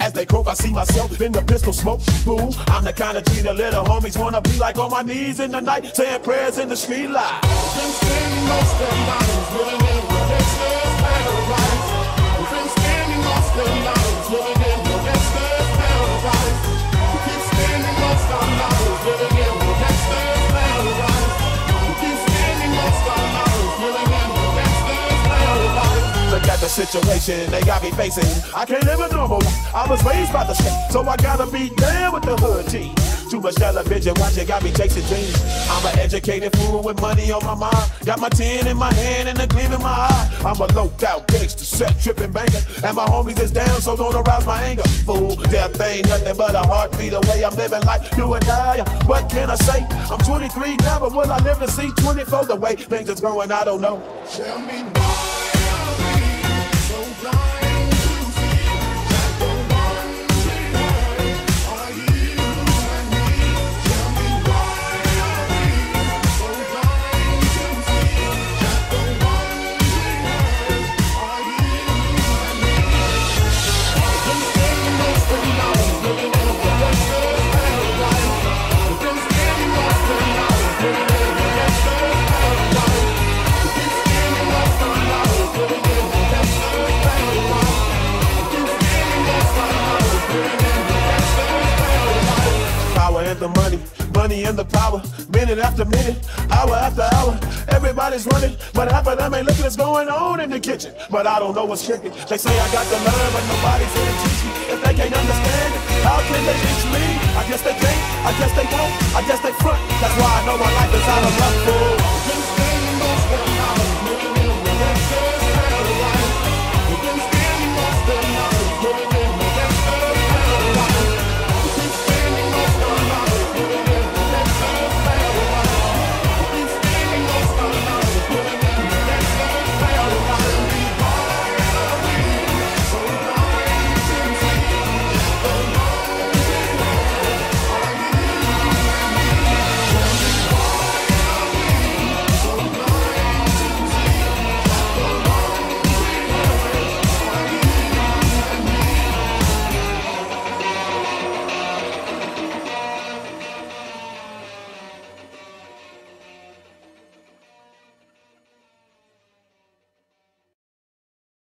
As they croak, I see myself in the pistol smoke. Fool, I'm the kind of G the little homies wanna be like on my knees in the night, saying prayers in the street light. The situation they got me facing. I can't live a normal. I was raised by the state, so I gotta be down with the hood team. Too much television watching got me chasing dreams. I'm an educated fool with money on my mind. Got my tin in my hand and a gleam in my eye. I'm a low out gangster, set tripping banker. And my homies is down, so don't arouse my anger. Fool, death ain't nothing but a heartbeat away. I'm living life, do or die. What can I say? I'm 23 now, but will I live to see 24? The way things is going, I don't know. Tell me why the money, money and the power. Minute after minute, hour after hour. Everybody's running, but half of them ain't looking what's going on in the kitchen. But I don't know what's kicking. They say I got to learn, but nobody's here to teach me. If they can't understand it, how can they teach me? I guess they can't, I guess they won't, I guess they front. That's why I know my life is out of luck, fool.